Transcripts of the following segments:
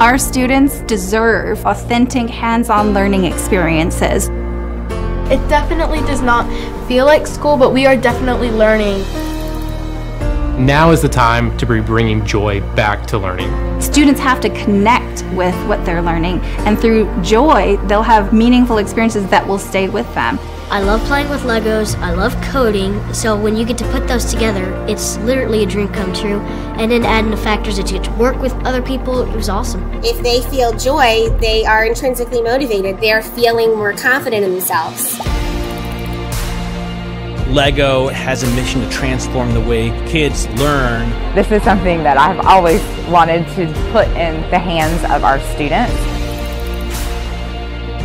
Our students deserve authentic hands-on learning experiences. It definitely does not feel like school, but we are definitely learning. Now is the time to be bringing joy back to learning. Students have to connect with what they're learning, and through joy, they'll have meaningful experiences that will stay with them. I love playing with Legos, I love coding, so when you get to put those together, it's literally a dream come true. And then adding the factors that you get to work with other people, it was awesome. If they feel joy, they are intrinsically motivated. They're feeling more confident in themselves. Lego has a mission to transform the way kids learn. This is something that I've always wanted to put in the hands of our students.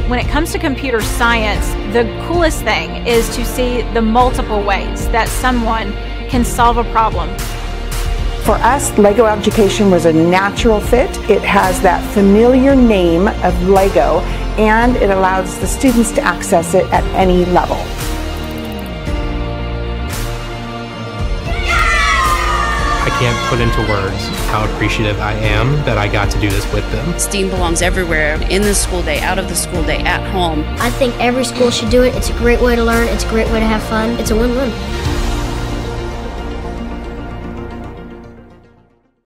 When it comes to computer science, the coolest thing is to see the multiple ways that someone can solve a problem. For us, Lego Education was a natural fit. It has that familiar name of Lego and it allows the students to access it at any level. Can't put into words how appreciative I am that I got to do this with them. STEAM belongs everywhere in the school day, out of the school day, at home. I think every school should do it. It's a great way to learn, it's a great way to have fun, it's a win win.